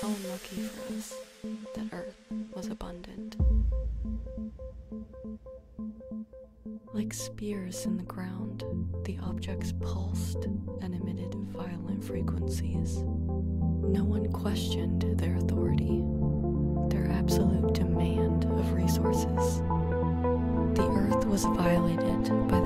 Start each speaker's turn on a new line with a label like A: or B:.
A: How unlucky for us that Earth was abundant. Like spears in the ground, the objects pulsed and emitted violent frequencies. No one questioned their authority, their absolute demand of resources. The Earth was violated by